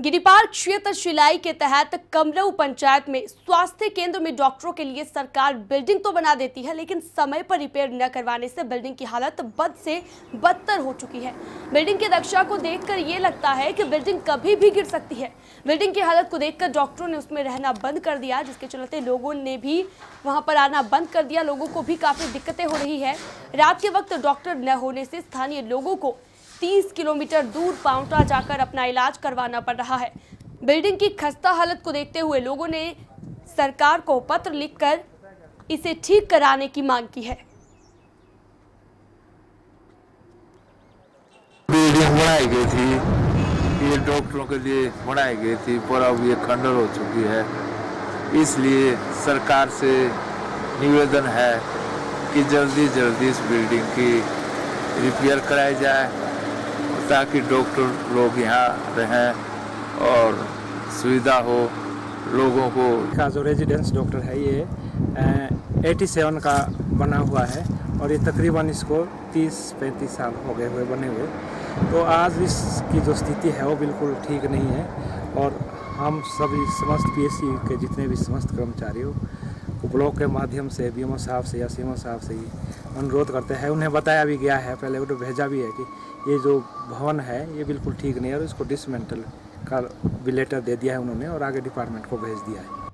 गिरिपार क्षेत्र शिलाई के तहत कमरऊ पंचायत में स्वास्थ्य केंद्र में डॉक्टरों के लिए सरकार बिल्डिंग तो बना देती है, लेकिन समय पर रिपेयर न करवाने से बिल्डिंग की हालत बद से बदतर हो चुकी है। बिल्डिंग की रक्षा को देखकर ये लगता है कि बिल्डिंग कभी भी गिर सकती है। बिल्डिंग की हालत को देखकर डॉक्टरों ने उसमें रहना बंद कर दिया, जिसके चलते लोगों ने भी वहाँ पर आना बंद कर दिया। लोगों को भी काफ़ी दिक्कतें हो रही है। रात के वक्त डॉक्टर न होने से स्थानीय लोगों को 30 किलोमीटर दूर पाउटा जाकर अपना इलाज करवाना पड़ रहा है। बिल्डिंग की खस्ता हालत को देखते हुए लोगों ने सरकार को पत्र लिखकर इसे ठीक कराने की मांग की है। बिल्डिंग बनाई गई थी। ये डॉक्टरों के लिए बनाई गई थी। पर अब ये खंडर हो चुकी है। इसलिए सरकार से निवेदन है कि जल्दी जल्दी इस बिल्डिंग की रिपेयर कराई जाए। ताकि डॉक्टर लोग यहाँ रहें और सुविधा हो, लोगों को का जो रेजिडेंस डॉक्टर है ये एटी सेवन का बना हुआ है और ये तकरीबन इसको 30-35 साल हो गए हुए बने हुए। तो आज इसकी जो स्थिति है वो बिल्कुल ठीक नहीं है और हम सभी समस्त पीएससी के जितने भी समस्त कर्मचारियों को ब्लॉक के माध्यम से बी साहब से या सी साहब से ही अनुरोध करते हैं। उन्हें बताया भी गया है, पहले वो भेजा भी है कि ये जो भवन है, ये बिल्कुल ठीक नहीं है और इसको डिसमेंटल का भी लेटर दे दिया है उन्होंने और आगे डिपार्टमेंट को भेज दिया है।